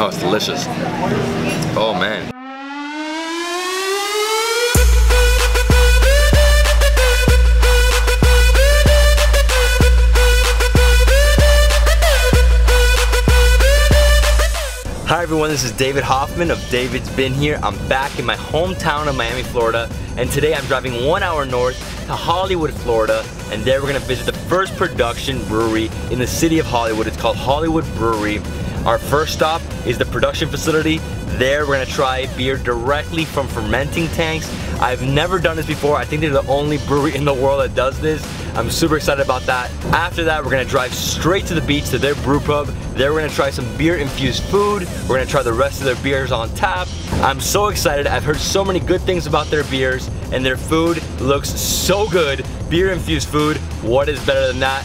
Oh, it's delicious. Oh man. Hi everyone, this is David Hoffman of David's Been Here. I'm back in my hometown of Miami, Florida, and today I'm driving one hour north to Hollywood, Florida, and there we're gonna visit the first production brewery in the city of Hollywood. It's called Hollywood Brewery. Our first stop is the production facility. There we're gonna try beer directly from fermenting tanks. I've never done this before. I think they're the only brewery in the world that does this. I'm super excited about that. After that, we're gonna drive straight to the beach to their brew pub. There we're gonna try some beer infused food. We're gonna try the rest of their beers on tap. I'm so excited. I've heard so many good things about their beers and their food looks so good. Beer infused food, what is better than that?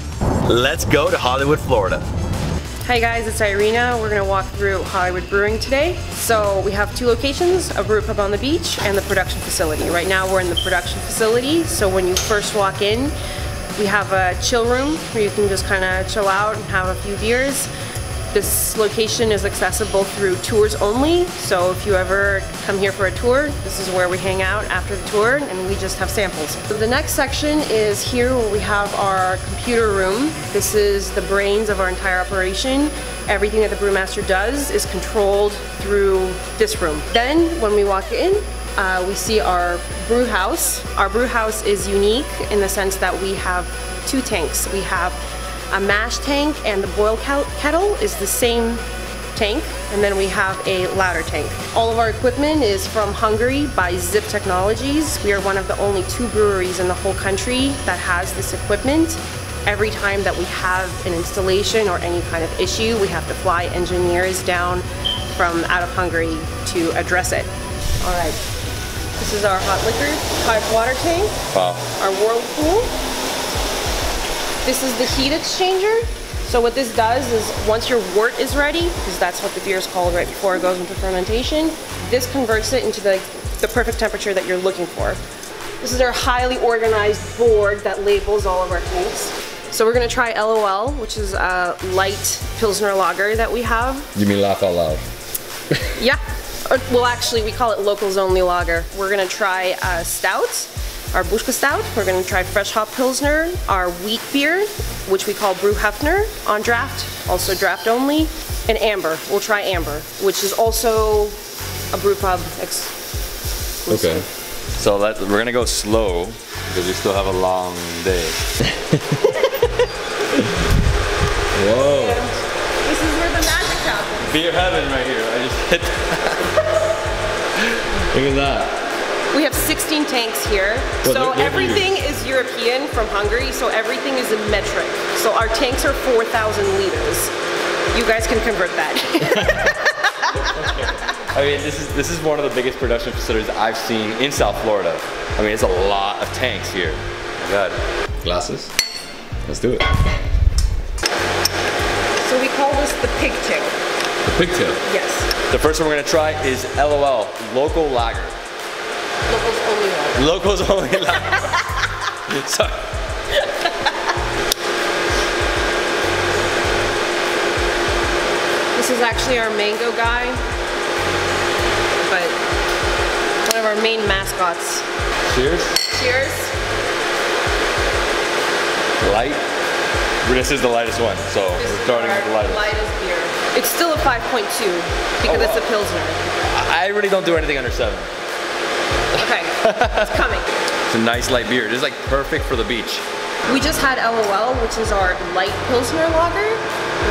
Let's go to Hollywood, Florida. Hi guys, it's Irina. We're gonna walk through Hollywood Brewing today. So we have two locations, a brew pub on the beach and the production facility. Right now we're in the production facility, so when you first walk in, we have a chill room where you can just kind of chill out and have a few beers. This location is accessible through tours only, so if you ever come here for a tour, this is where we hang out after the tour and we just have samples. So the next section is here where we have our computer room. This is the brains of our entire operation. Everything that the brewmaster does is controlled through this room. Then when we walk in, uh, we see our brew house. Our brew house is unique in the sense that we have two tanks. We have a mash tank and the boil kettle is the same tank and then we have a lauter tank. All of our equipment is from Hungary by Zip Technologies. We are one of the only two breweries in the whole country that has this equipment. Every time that we have an installation or any kind of issue, we have to fly engineers down from out of Hungary to address it. All right, this is our hot liquor, hot water tank, wow. our whirlpool, this is the heat exchanger. So what this does is once your wort is ready, because that's what the beer is called right before it goes into fermentation, this converts it into the, the perfect temperature that you're looking for. This is our highly organized board that labels all of our tanks. So we're gonna try LOL, which is a light Pilsner lager that we have. You mean laugh out loud? yeah. Well, actually, we call it locals only lager. We're gonna try uh, stout our Bushka Stout. We're gonna try Fresh Hop Pilsner, our wheat beer, which we call Brew Hefner on draft, also draft only, and Amber. We'll try Amber, which is also a brew pub exclusive. Okay. So that, we're gonna go slow because we still have a long day. Whoa. And this is where the magic happens. Beer heaven right here. I just hit Look at that. We have 16 tanks here. Well, so everything is European from Hungary, so everything is in metric. So our tanks are 4,000 liters. You guys can convert that. okay. I mean, this is this is one of the biggest production facilities I've seen in South Florida. I mean, it's a lot of tanks here. Oh my God. Glasses. Let's do it. So we call this the pigtail. The pigtail? Yes. The first one we're gonna try is LOL, Local Lager. Locals only lager. Locals only. Sorry. this is actually our mango guy, but one of our main mascots. Cheers. Cheers. Light. This is the lightest one, so this we're starting with the lightest. lightest beer. It's still a 5.2 because oh, wow. it's a Pilsner. I really don't do anything under 7. Okay, it's coming. It's a nice light beer. It is like perfect for the beach. We just had LOL, which is our light Pilsner lager.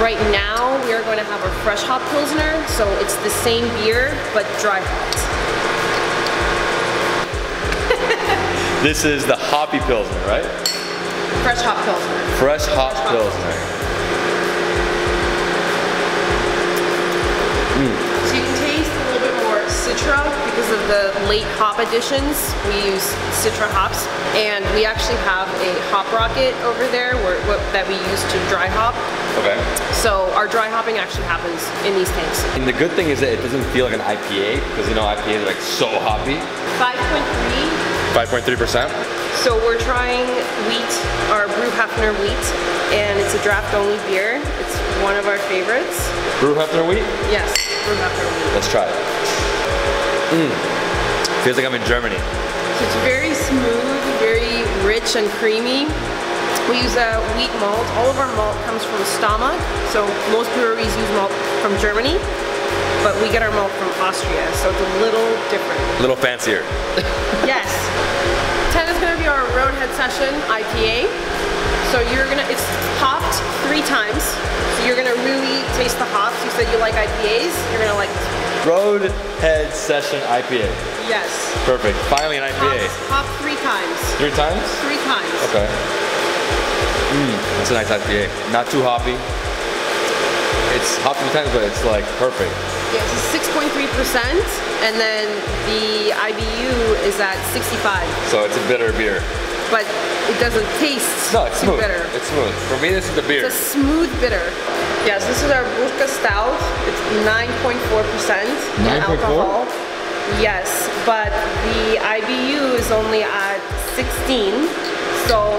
Right now, we are going to have our fresh hop Pilsner, so it's the same beer, but dry hopped. this is the hoppy Pilsner, right? Fresh hop Pilsner. Fresh hop Fresh Pilsner. Mm. Citra because of the late hop additions. We use Citra hops, and we actually have a hop rocket over there where, that we use to dry hop. Okay. So our dry hopping actually happens in these tanks. And the good thing is that it doesn't feel like an IPA because you know IPAs are like so hoppy. 5.3. 5.3%? So we're trying wheat, our Brew Hefner wheat, and it's a draft only beer. It's one of our favorites. Brew Hefner wheat? Yes. a. Let's try it. Mmm. Feels like I'm in Germany. So it's very smooth, very rich and creamy. We use a wheat malt. All of our malt comes from Stama. So most breweries use malt from Germany, but we get our malt from Austria. So it's a little different. A little fancier. Yes. 10 is gonna be our Roadhead Session IPA. So you're gonna, it's hopped three times. So you're gonna really taste the hops. You said you like IPAs, you're gonna like this. Roadhead Session IPA. Yes. Perfect. Finally an IPA. Hopped three times. Three times? Three times. Okay. Mmm, that's a nice IPA. Not too hoppy. It's hoppy times, but it's like perfect. Yeah, it's 6.3%, and then the IBU is at 65. So it's a bitter beer. But it doesn't taste No, it's smooth. bitter. It's smooth. For me, this is the beer. It's a smooth bitter. Yes, this is our Bushka Stout. It's 9.4% alcohol. Yes, but the IBU is only at 16, so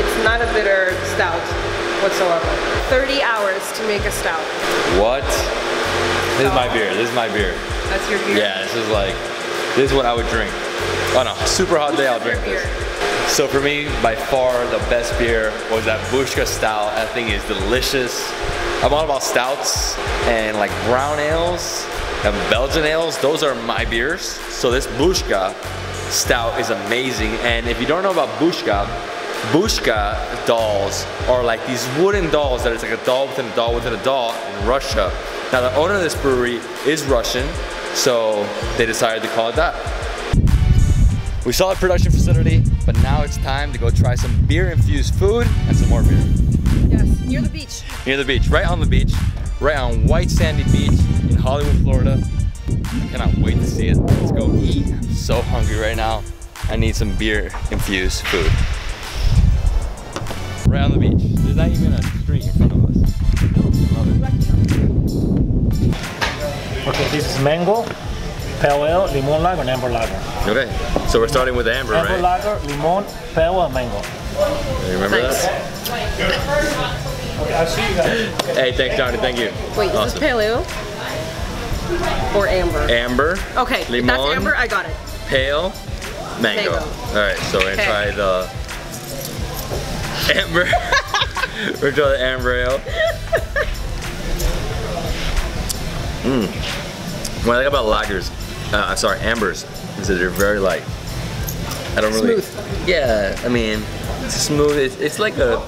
it's not a bitter stout whatsoever. 30 hours to make a stout. What? This is my beer. This is my beer. That's your beer. Yeah, this is like, this is what I would drink. Oh, On a super hot day, I'll drink this. So for me, by far the best beer was that Bushka Stout. That thing is delicious. I'm all about stouts and like brown ales and Belgian ales. Those are my beers. So this Bushka Stout is amazing. And if you don't know about Bushka, Bushka dolls are like these wooden dolls that is like a doll within a doll within a doll in Russia. Now the owner of this brewery is Russian, so they decided to call it that. We saw a production facility, but now it's time to go try some beer-infused food and some more beer. Yes, near the beach. Near the beach, right on the beach, right on white sandy beach in Hollywood, Florida. I cannot wait to see it. Let's go eat. I'm so hungry right now. I need some beer-infused food. Right on the beach. There's not even a street in front of us. Love it. Okay, this is mango, pale ale, limon lager, and amber lager. Okay, so we're starting with amber, Amber right? lager, limon, pale, and mango. You remember Nice. that? Okay, I'll see you guys. Hey, thanks, Johnny. Thank you. Wait, is Awesome. this paleo? Or amber? Amber. Okay, if limon, that's amber, I got it. pale, mango. Mango. All right, so we're gonna Okay. try the amber. we're gonna try the amber ale. Mmm. What I like about lagers, uh, I'm sorry, ambers, is that they're very light. I don't really. Smooth. Yeah, I mean, it's smooth. It's, it's like a.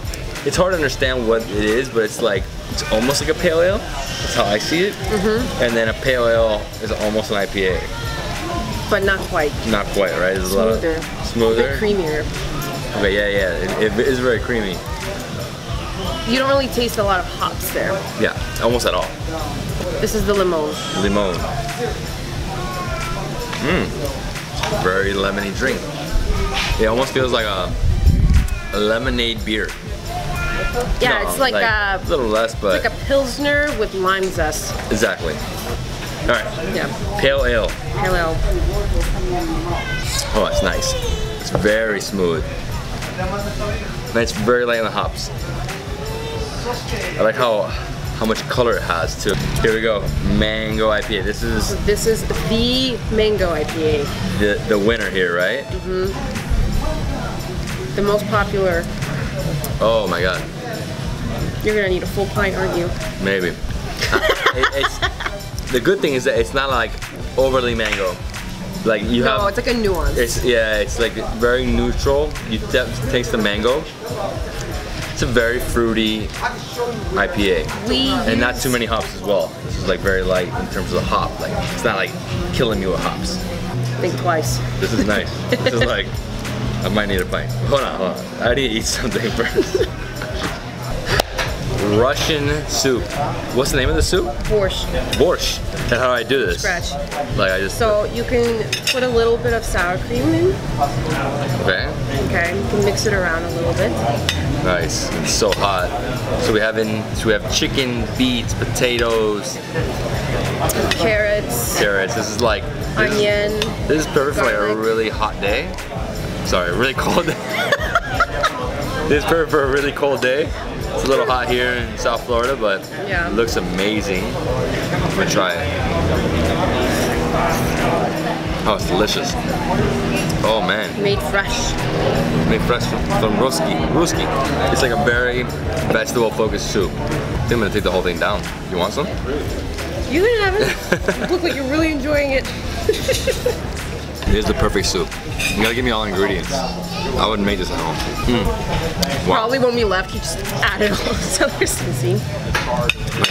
It's hard to understand what it is, but it's like it's almost like a pale ale. That's how I see it. Mm-hmm. And then a pale ale is almost an IPA. But not quite. Not quite, right? There's a lot Smoother. A bit creamier. Okay, yeah, yeah. It, it is very creamy. You don't really taste a lot of hops there. Yeah, almost at all. This is the limon. Limon. Mmm. Very lemony drink. It almost feels like a, a lemonade beer. Yeah, No, it's like, a a little less, but like a pilsner with lime zest. exactly. All right, Yeah, pale ale. pale ale. Oh, it's nice. It's very smooth. And it's very light on the hops. I like how how much color it has too. Here we go, mango IPA. This is This is the mango IPA, the the winner here, right? Mhm. The most popular. Oh my god, You're gonna need a full pint, aren't you? maybe. Uh, it- the good thing is that it's not like overly mango. Like you No, have, it's like a nuance. it's yeah, it's like very neutral. You taste the mango. It's a very fruity IPA. we And not too many hops as well. This is like very light in terms of the hop. Like it's not like killing you with hops. Think twice. This is nice. this is like I might need a pint. Hold on, hold on. I need to eat something first. Russian soup. What's the name of the soup? Borscht. Borscht. And how do I do this. Scratch. Like I just So you can put a little bit of sour cream in. okay. Okay, you can mix it around a little bit. Nice. It's so hot. So we have in so we have chicken, beets, potatoes, Carrots, carrots. This is like this is- onion. This is perfect for like a really hot day. Sorry, really cold day. this is perfect for a really cold day. It's a little hot here in South Florida, but Yeah. it looks amazing. I'm gonna try it. Oh, it's delicious. Oh man, Made fresh. made fresh from Ruski. Ruski. It's like a very vegetable focused soup. I think I'm gonna take the whole thing down. You want some? You can have it. You look like you're really enjoying it. Here's the perfect soup. You gotta give me all ingredients. I wouldn't make this at home. Mm. Wow. Probably when we left, you just added all this other seasoning.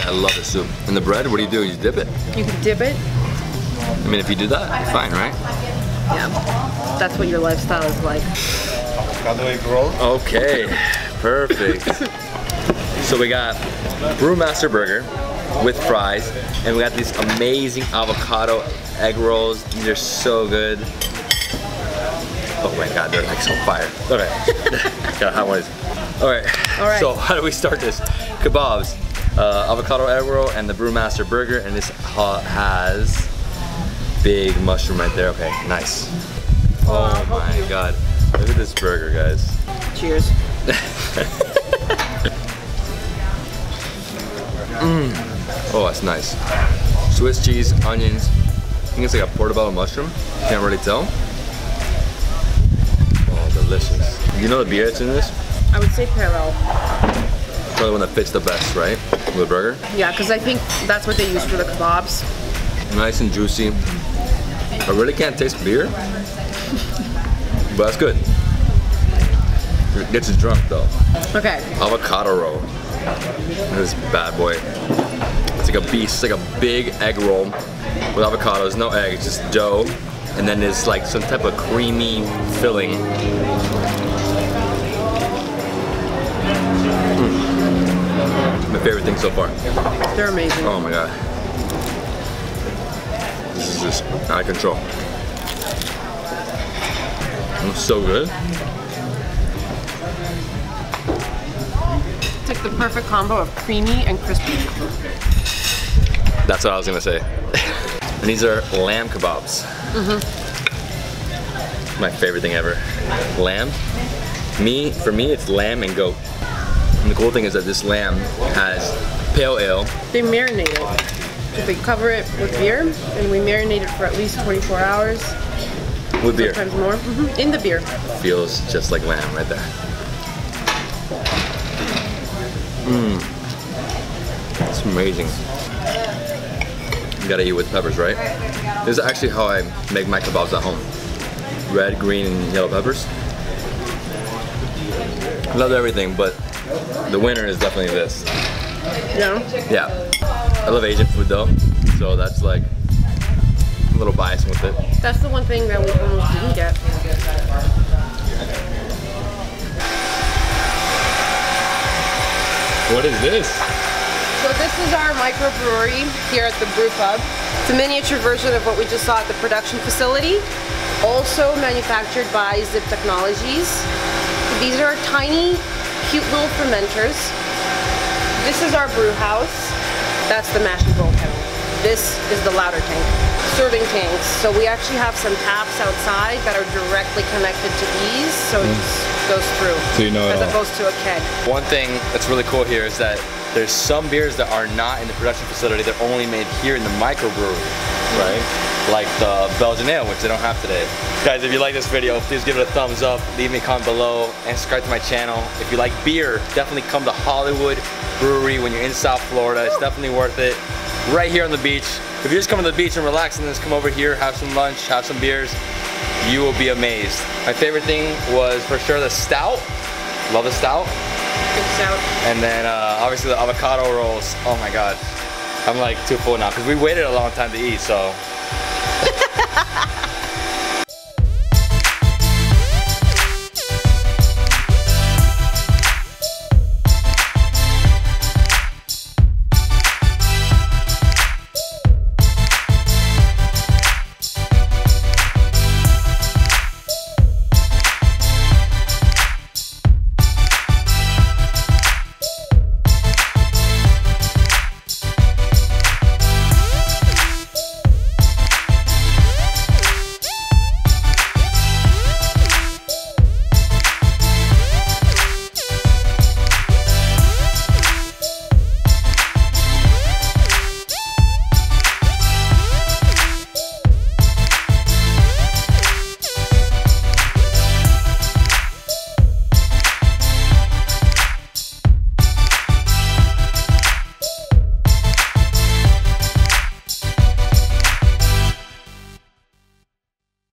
I love this soup. And the bread, what do you do? You dip it? You can dip it. I mean, if you do that, you're fine, right? Yeah. That's what your lifestyle is like. Avocado egg rolls. Okay, perfect. so we got Brewmaster Burger with fries, and we got these amazing avocado egg rolls. These are so good. Oh my god, they're like so fire. Okay, got hot ones. All right. All right. So how do we start this? Kebabs, uh, avocado egg roll, and the Brewmaster Burger, and this ha has big mushroom right there. Okay, nice. Oh my god, look at this burger, guys. Cheers. Oh, that's nice. Swiss cheese, onions. I think it's like a portobello mushroom. Can't really tell. Delicious. You know the beer that's in this? I would say parallel. Probably one that fits the best, right? With the burger. Yeah, because I think that's what they use for the kebabs. Nice and juicy. I really can't taste beer. but that's good. It gets you drunk though. Okay. Avocado roll. This bad boy. It's like a beast, it's like a big egg roll with avocados, no eggs, just dough. And then there's like some type of creamy filling. Mm. My favorite thing so far. They're amazing. Oh my god. This is just out of control. It's so good. It's like the perfect combo of creamy and crispy. That's what I was gonna say. and these are lamb kebabs. My favorite thing ever. Lamb. Me, for me, it's lamb and goat. And the cool thing is that this lamb has pale ale. They marinate it. So they cover it with beer, and we marinate it for at least 24 hours, with beer. sometimes more, Mhm, in the beer. Feels just like lamb right there. Mmm. It's amazing. You gotta eat with peppers, right? This is actually how I make my kebabs at home. Red, green, and yellow peppers. Love everything, but the winner is definitely this. Yeah. Yeah. I love Asian food though, so that's like a little biased with it. That's the one thing that we almost didn't get. What is this? So this is our microbrewery here at the Brew Pub. It's a miniature version of what we just saw at the production facility. Also manufactured by Zip Technologies. These are tiny, cute little fermenters. This is our brew house. That's the mash and roll kettle. This is the lauter tank, serving tanks. So we actually have some taps outside that are directly connected to these, so it just goes through. So you know As all. opposed to a keg. One thing that's really cool here is that there's some beers that are not in the production facility, they're only made here in the microbrewery, right? Like the Belgian Ale, which they don't have today. Guys, if you like this video, please give it a thumbs up, leave me a comment below, and subscribe to my channel. If you like beer, definitely come to Hollywood Brewery when you're in South Florida. It's definitely worth it. Right here on the beach. If you're just coming to the beach and relaxing, then just come over here, have some lunch, have some beers. You will be amazed. My favorite thing was for sure the stout. Love the stout. And then uh, obviously the avocado rolls. Oh my god. I'm like too full now because we waited a long time to eat, so